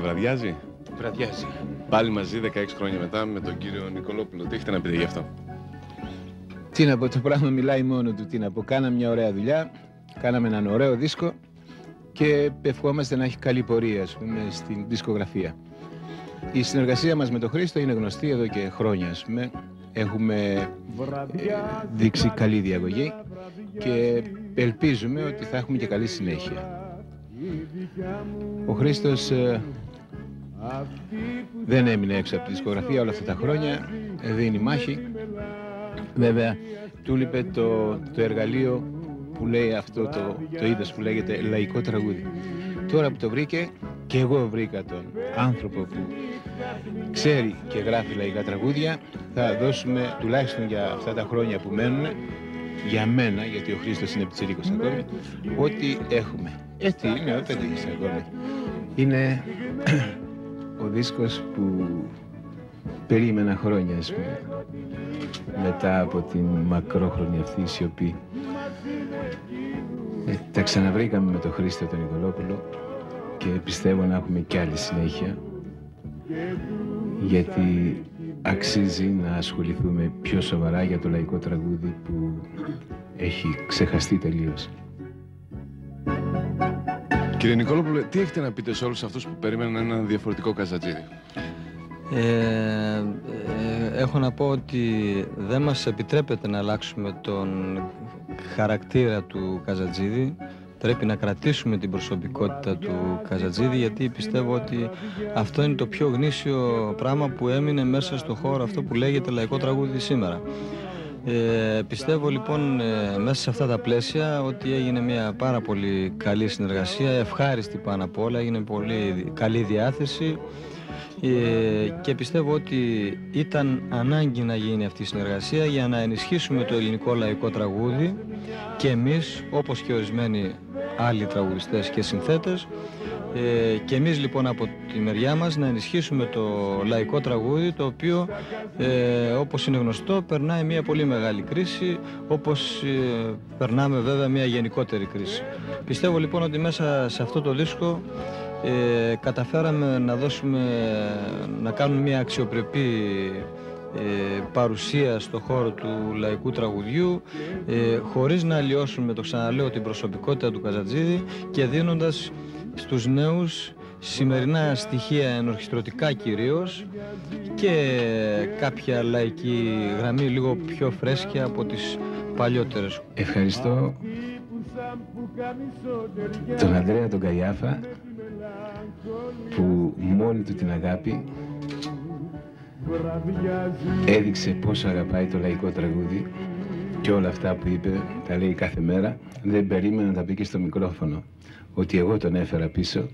βραδιάζει; Βραδιάζει. Πάλι μαζί 16 χρόνια μετά με τον κύριο Νικολόπουλο. Τι έχετε να πείτε γι' αυτό; Τι να πω, το πράγμα μιλάει μόνο του. Τι να πω, κάναμε μια ωραία δουλειά, κάναμε έναν ωραίο δίσκο και ευχόμαστε να έχει καλή πορεία, ας πούμε, στην δισκογραφία. Η συνεργασία μας με τον Χρήστο είναι γνωστή εδώ και χρόνια, ας πούμε. Έχουμε ε, δείξει καλή διαγωγή και ελπίζουμε ότι θα έχουμε και καλή συνέχεια. Ο Χρήστος ε, δεν έμεινε έξω από τη δισκογραφία όλα αυτά τα χρόνια, ε, δίνει μάχη. Βέβαια, του λείπε το, το εργαλείο που λέει αυτό το, το είδος που λέγεται λαϊκό τραγούδι. Τώρα που το βρήκε και εγώ βρήκα τον άνθρωπο που ξέρει και γράφει λαϊκά τραγούδια θα δώσουμε τουλάχιστον για αυτά τα χρόνια που μένουν για μένα, γιατί ο Χρήστος είναι πιτσιρίκος ακόμη, ό,τι έχουμε. Έτσι είναι ο Πεντής ακόμη. Είναι ο δίσκος που περίμενα χρόνια, ας πούμε, μετά από την μακρόχρονη αυτή σιωπή. Ε, τα ξαναβρήκαμε με τον Χρήστο τον Νικολόπουλο και πιστεύω να έχουμε κι άλλη συνέχεια γιατί αξίζει να ασχοληθούμε πιο σοβαρά για το λαϊκό τραγούδι που έχει ξεχαστεί τελείως. Κύριε Νικόλοπουλε, τι έχετε να πείτε σε όλους αυτούς που περίμεναν ένα διαφορετικό καζατζίδι; Ε, ε, έχω να πω ότι δεν μας επιτρέπεται να αλλάξουμε τον χαρακτήρα του Καζατζίδη. Πρέπει να κρατήσουμε την προσωπικότητα του Καζατζίδη γιατί πιστεύω ότι αυτό είναι το πιο γνήσιο πράγμα που έμεινε μέσα στο χώρο αυτό που λέγεται λαϊκό τραγούδι σήμερα. Ε, πιστεύω λοιπόν ε, μέσα σε αυτά τα πλαίσια ότι έγινε μια πάρα πολύ καλή συνεργασία, ευχάριστη πάνω απ' όλα, έγινε πολύ καλή διάθεση. Ε, και πιστεύω ότι ήταν ανάγκη να γίνει αυτή η συνεργασία για να ενισχύσουμε το ελληνικό λαϊκό τραγούδι και εμείς όπως και ορισμένοι άλλοι τραγουδιστές και συνθέτες ε, και εμείς λοιπόν από τη μεριά μας να ενισχύσουμε το λαϊκό τραγούδι το οποίο ε, όπως είναι γνωστό περνάει μια πολύ μεγάλη κρίση όπως ε, περνάμε βέβαια μια γενικότερη κρίση. Πιστεύω λοιπόν ότι μέσα σε αυτό το δίσκο ε, καταφέραμε να δώσουμε, να κάνουμε μια αξιοπρεπή ε, παρουσία στο χώρο του λαϊκού τραγουδιού ε, χωρίς να αλλοιώσουμε, το ξαναλέω, την προσωπικότητα του Καζατζίδη και δίνοντας στους νέους σημερινά στοιχεία ενορχιστρωτικά κυρίως και κάποια λαϊκή γραμμή λίγο πιο φρέσκια από τις παλιότερες. Ευχαριστώ τον Ανδρέα τον Καϊάφα που μόλι του την αγάπη έδειξε πόσο αγαπάει το λαϊκό τραγούδι και όλα αυτά που είπε τα λέει κάθε μέρα δεν περίμενα να τα πει και στο μικρόφωνο. Ότι εγώ τον έφερα πίσω